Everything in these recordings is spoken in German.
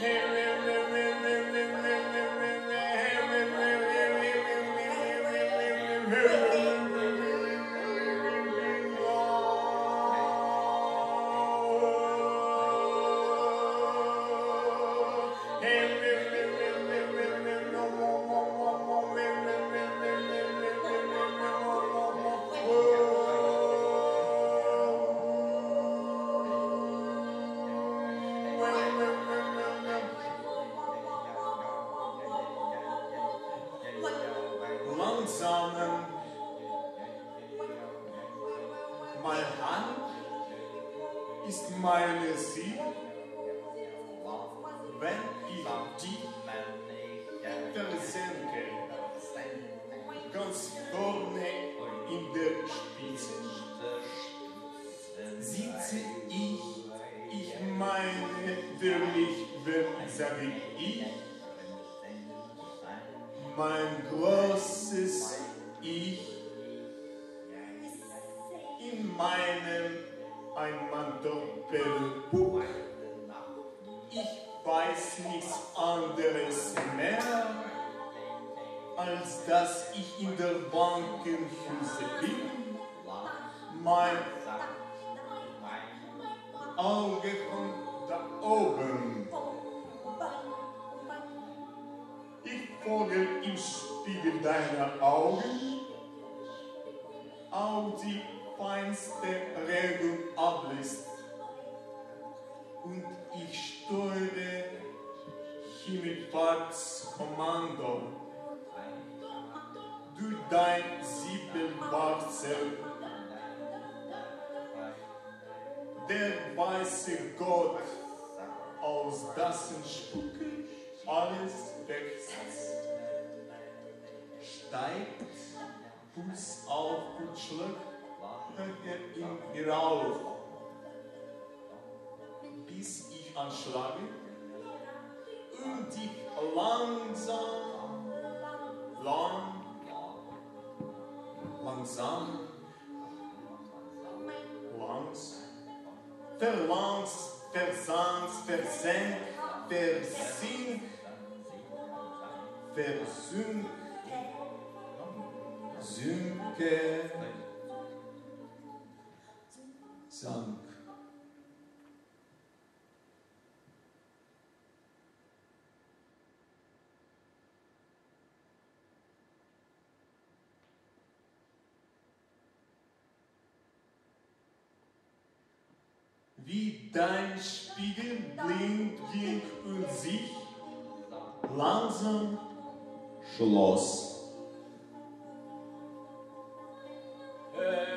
Here. Regung ablässt. Und ich steuere Himmelfahrtskommando durch dein Siebelwachsel. Der weiße Gott, aus dessen Spucke alles wächst, steigt Fuß auf Fußschlag er ihn herauf, bis ich anschlage und dich langsam, lang, langsam, langs, verlangs, versangs, versenk, versing, versünk, Sünke, sank. Wie dein Spiegel blind ging und sich langsam schloss. meine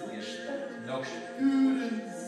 Selbst ihr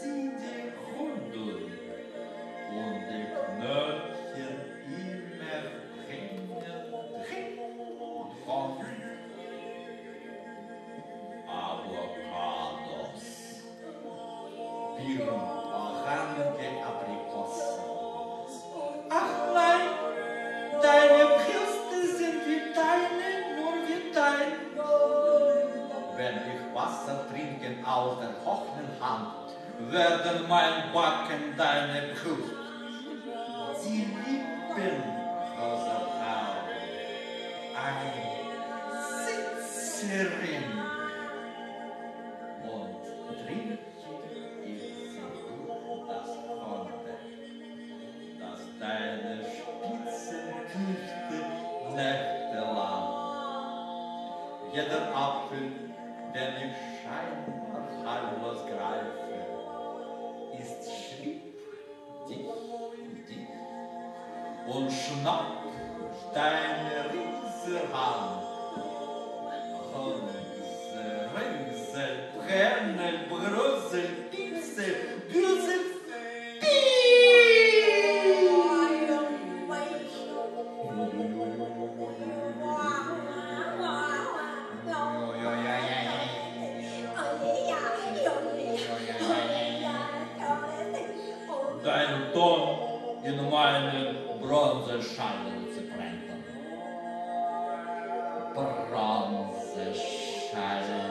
bronze shell.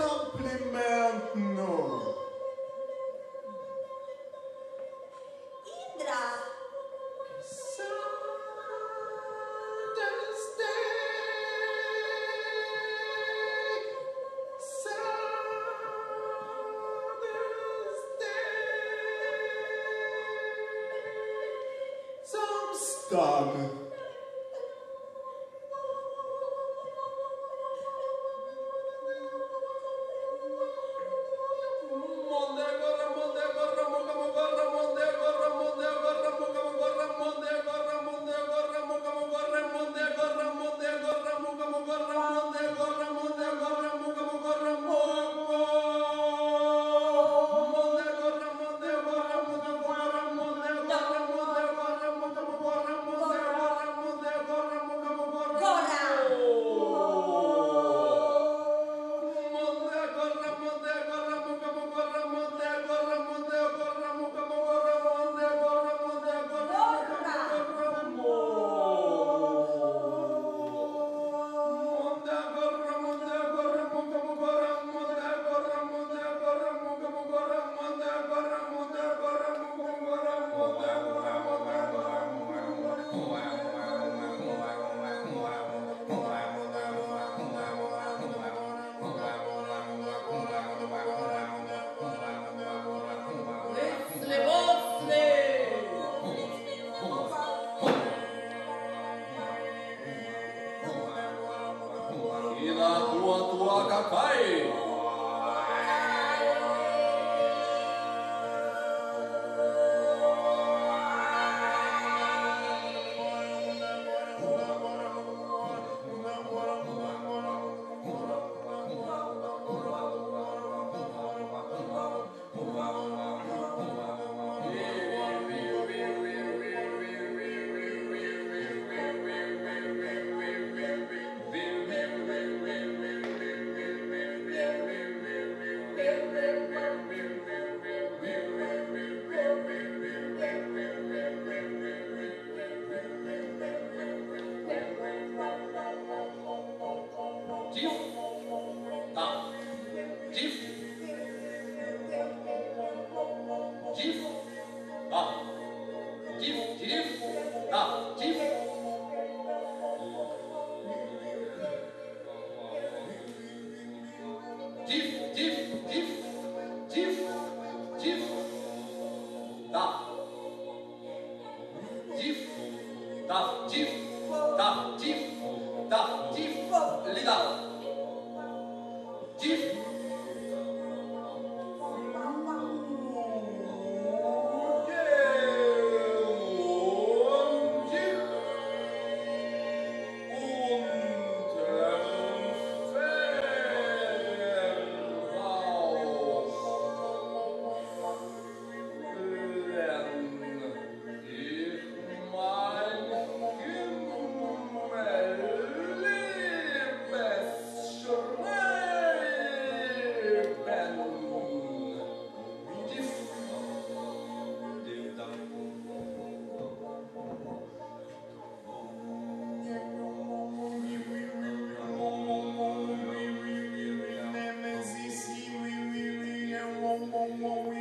compliment. Oh. we